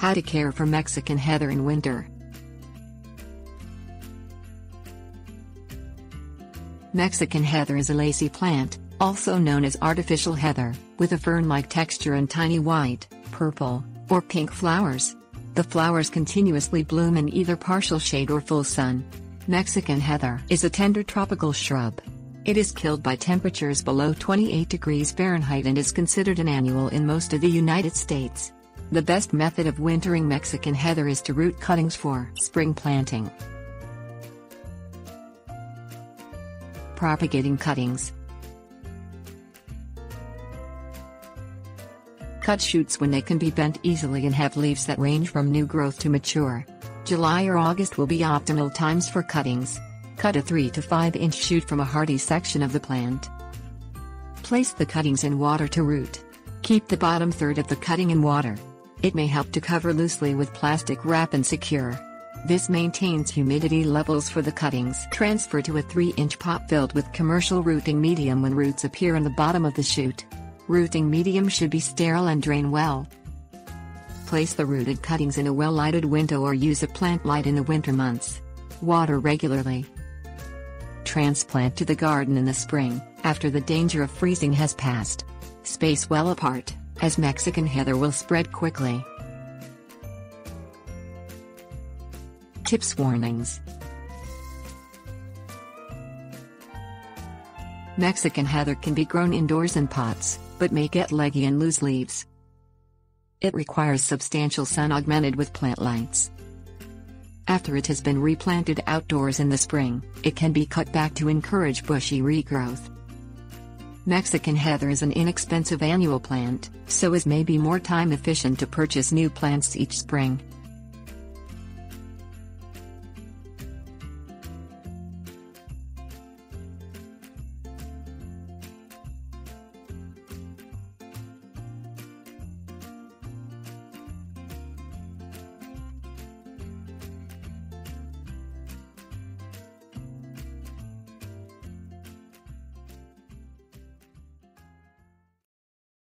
How to care for Mexican heather in winter. Mexican heather is a lacy plant, also known as artificial heather, with a fern-like texture and tiny white, purple, or pink flowers. The flowers continuously bloom in either partial shade or full sun. Mexican heather is a tender tropical shrub. It is killed by temperatures below 28 degrees Fahrenheit and is considered an annual in most of the United States. The best method of wintering Mexican heather is to root cuttings for spring planting. Propagating cuttings Cut shoots when they can be bent easily and have leaves that range from new growth to mature. July or August will be optimal times for cuttings. Cut a 3 to 5 inch shoot from a hardy section of the plant. Place the cuttings in water to root. Keep the bottom third of the cutting in water. It may help to cover loosely with plastic wrap and secure. This maintains humidity levels for the cuttings. Transfer to a 3 inch pot filled with commercial rooting medium when roots appear in the bottom of the shoot. Rooting medium should be sterile and drain well. Place the rooted cuttings in a well lighted window or use a plant light in the winter months. Water regularly. Transplant to the garden in the spring, after the danger of freezing has passed. Space well apart, as Mexican heather will spread quickly. Tips Warnings Mexican heather can be grown indoors in pots, but may get leggy and lose leaves. It requires substantial sun augmented with plant lights. After it has been replanted outdoors in the spring, it can be cut back to encourage bushy regrowth. Mexican heather is an inexpensive annual plant, so is may be more time efficient to purchase new plants each spring.